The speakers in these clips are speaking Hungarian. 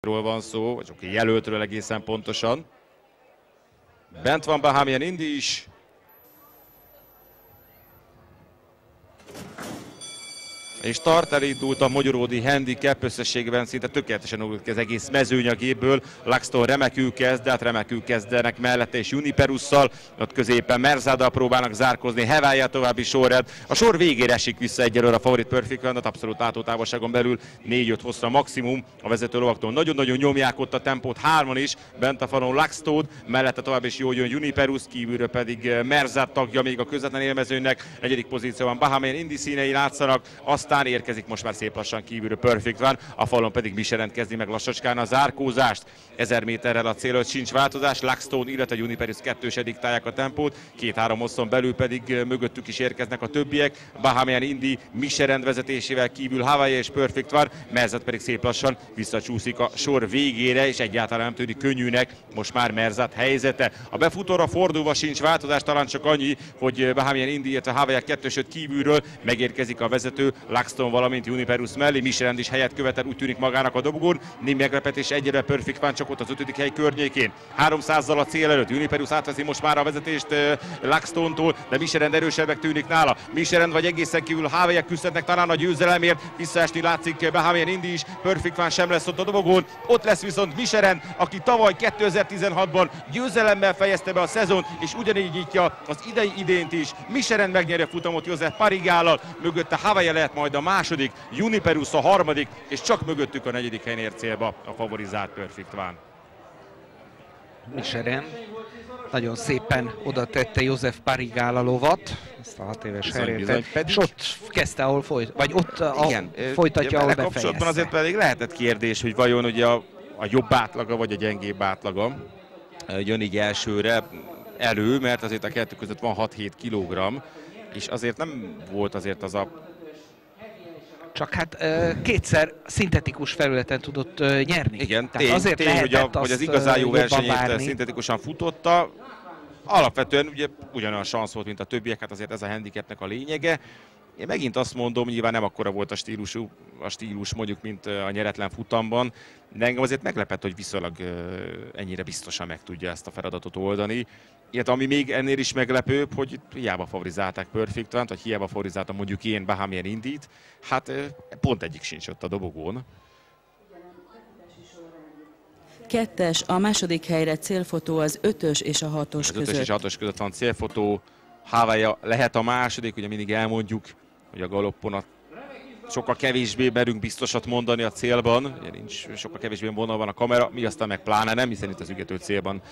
ról van szó, vagy oké, jelöltről egészen pontosan. Bent van Bahamian Indi is. És tart elindult a Magyaródi handicap összességben szinte tökéletesen úgy az egész mezőnyagéből. Laxton remekül kezd, de hát remekül kezdenek mellette és Juniperusszal, ott középen Merzada próbálnak zárkozni, Hevája további sorrend. A sor végére esik vissza egyelőre a favorit Perfect One, abszolút látótávolságon belül 4-5 hosszra maximum. A vezető lovaktól nagyon-nagyon nyomják ott a tempót, hárman is, bent a falon Laxton, mellette tovább is jó jön Juniperus, kívülről pedig Merzad tagja még a közvetlen élmezőnek, negyedik pozícióban Bahamén Indi színei látszanak, azt aztán érkezik most már szép lassan kívülről Perfect van, a falon pedig Michelin kezdi meg lassacskán a zárkózást. 1000 méterrel a cél, sincs változás, Luckstone, illetve Juniperus kettőse diktálják a tempót, két-három hosszon belül pedig mögöttük is érkeznek a többiek. Bahamian Indi Michelin vezetésével kívül Hawaii és Perfect van, Merzat pedig szép lassan visszacsúszik a sor végére, és egyáltalán nem tűnik könnyűnek most már Merzat helyzete. A befutóra fordulva sincs változás, talán csak annyi, hogy Bahamian Indi, illetve Hawaii kettősöt kívülről megérkezik a vezető, Laxton, valamint Juniperus mellé. Michelin is helyet követel, úgy tűnik magának a dobogón. Némi meglepetés egyre Perfect Fan csak ott az ötödik hely környékén. 300-zal a cél előtt. Juniperus átveszi most már a vezetést Laxton-tól, de Michelin erősebbek tűnik nála. Michelin vagy egészen kívül Hávelyek küzdetnek talán a győzelemért. Visszaesni látszik Bahamian Indi is. Perfect Fan sem lesz ott a dobogón. Ott lesz viszont Michelin, aki tavaly 2016-ban győzelemmel fejezte be a szezon, és ugyanígy nyitja az idei idént is. Michelin megnyeri a futamot József Parigállal, mögötte Hawaii lehet majd a második, Juniperus a harmadik, és csak mögöttük a negyedik helyen ér célba a favorizált Perfect Van. Michelin nagyon szépen oda tette József Parigál a lovat, ezt a hat éves herét, és ott kezdte, ahol folyt, vagy ott Igen, ahol folytatja, ahol befejezte. kapcsolatban azért pedig lehetett kérdés, hogy vajon ugye a, a jobb átlaga, vagy a gyengébb átlaga jön így elsőre elő, mert azért a kettő között van 6-7 kg, és azért nem volt azért az a csak hát kétszer szintetikus felületen tudott nyerni. Igen, Tehát tény, azért tény hogy, a, hogy az igazán jó versenyét szintetikusan futotta. Alapvetően ugye ugyanolyan szansz volt, mint a többiek, hát azért ez a handicapnek a lényege. Én megint azt mondom, nyilván nem akkora volt a stílusú, a stílus mondjuk, mint a nyeretlen futamban, de engem azért meglepett, hogy viszonylag ennyire biztosan meg tudja ezt a feladatot oldani. Ilyet, ami még ennél is meglepőbb, hogy hiába favorizálták Perfect vagy hiába favorizáltam mondjuk én Bahamian Indit, hát pont egyik sincs ott a dobogón. Kettes, a második helyre célfotó az ötös és a hatos az között. ötös és a hatos között van célfotó. Hawaii lehet a második, ugye mindig elmondjuk, hogy a galoppon a sokkal kevésbé merünk biztosat mondani a célban, ugye nincs sokkal kevésbé vonalban a kamera, mi aztán meg pláne nem, hiszen itt az ügető célban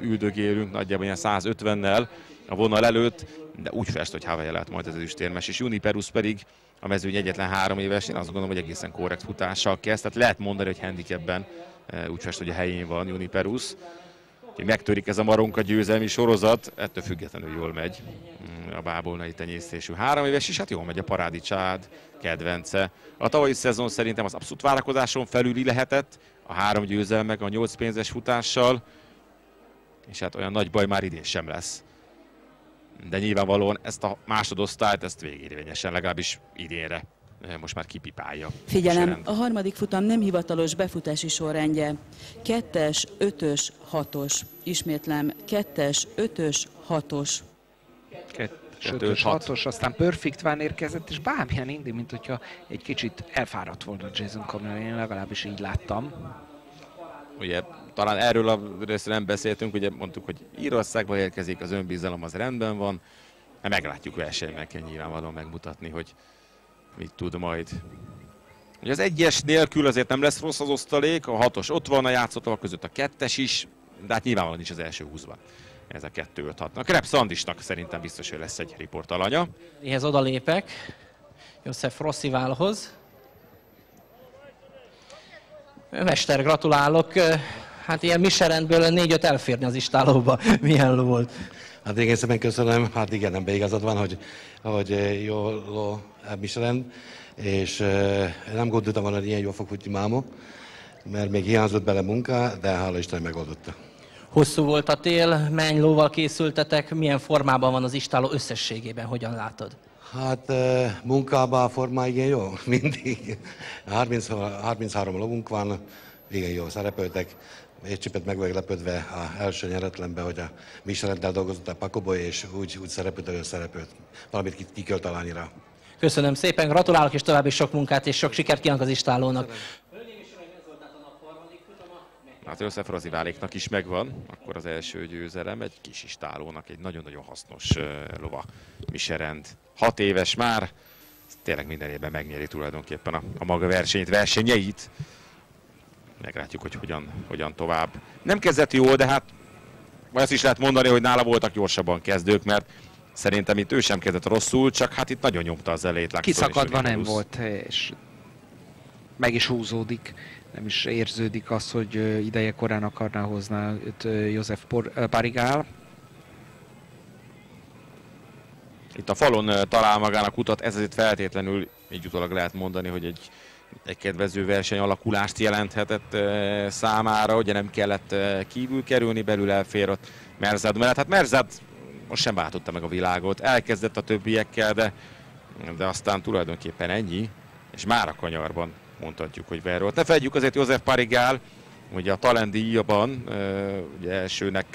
üldögélünk nagyjából ilyen 150-nel a vonal előtt, de úgy fest, hogy Hawaii lehet majd az üstérmes, és Juniperus pedig a mezőny egyetlen három éves, én azt gondolom, hogy egészen korrekt futással kezd, tehát lehet mondani, hogy handicapben úgy fest, hogy a helyén van Juniperus. Úgyhogy megtörik ez a maronka győzelmi sorozat, ettől függetlenül jól megy mm, a bábolnai tenyésztésű három éves, és hát jól megy a parádi család kedvence. A tavalyi szezon szerintem az abszolút várakozáson felüli lehetett, a három győzelmek a nyolc pénzes futással, és hát olyan nagy baj már idén sem lesz. De nyilvánvalóan ezt a másodosztályt, ezt végérvényesen legalábbis idénre most már kipipálja. Figyelem, a harmadik futam nem hivatalos befutási sorrendje. Kettes, ötös, hatos. Ismétlem, kettes, ötös, hatos. Kettes, hatos, aztán Perfect Van érkezett, és bármilyen indi, mint hogyha egy kicsit elfáradt volna Jason Connery, én legalábbis így láttam. Ugye talán erről a részről nem beszéltünk, ugye mondtuk, hogy Írországba érkezik, az önbizalom az rendben van, hát meglátjuk versenyben kell nyilvánvalóan megmutatni, hogy mit tud majd. Ugye az egyes nélkül azért nem lesz rossz az osztalék, a hatos ott van a játszótavak között, a kettes is, de hát nyilvánvalóan is az első húzva. Ez a kettő öt hatnak. Krep Szandisnak szerintem biztos, hogy lesz egy riportalanya. Ehhez odalépek, József Rossziválhoz. Mester, gratulálok. Hát ilyen Michelinből négy-öt elférni az istálóba. Milyen volt? Hát igen, szépen köszönöm. Hát igen, nem igazad van, hogy, hogy jó, jó Michelin, és nem gondoltam volna, hogy ilyen jól fog futni máma, mert még hiányzott bele munka, de hála Isten megoldotta. Hosszú volt a tél, menny lóval készültetek, milyen formában van az istáló összességében, hogyan látod? Hát munkában a forma igen jó, mindig. 30, 33 lovunk van, igen jól szerepeltek. Egy csipet meg vagyok lepődve a első nyeretlenbe, hogy a Michelin-tel dolgozott a Pakoboly, és úgy, úgy szerepelt, hogy szerepelt. Valamit ki, ki kell találni rá. Köszönöm szépen, gratulálok és további sok munkát és sok sikert kívánok az istálónak. Hát József Roziváléknak is megvan, akkor az első győzelem egy kis istálónak, egy nagyon-nagyon hasznos uh, lova Miserend. Hat éves már, tényleg minden évben megnyeri tulajdonképpen a, a maga versenyt, versenyeit. Meglátjuk, hogy hogyan, hogyan tovább. Nem kezdett jól, de hát vagy azt is lehet mondani, hogy nála voltak gyorsabban kezdők, mert szerintem itt ő sem kezdett rosszul, csak hát itt nagyon nyomta az elét. Kiszakadva nem volt, és meg is húzódik nem is érződik az, hogy ideje korán akarná hozni őt József Parigál. Itt a falon talál magának utat, ez azért feltétlenül így utólag lehet mondani, hogy egy, egy kedvező verseny alakulást jelenthetett számára, ugye nem kellett kívül kerülni, belül elfér ott Merzad mellett. Hát Merzad most sem váltotta meg a világot, elkezdett a többiekkel, de, de aztán tulajdonképpen ennyi, és már a kanyarban mondhatjuk, hogy Verrolt. Ne felejtjük azért József Parigál, ugye a talendíjban, ugye elsőnek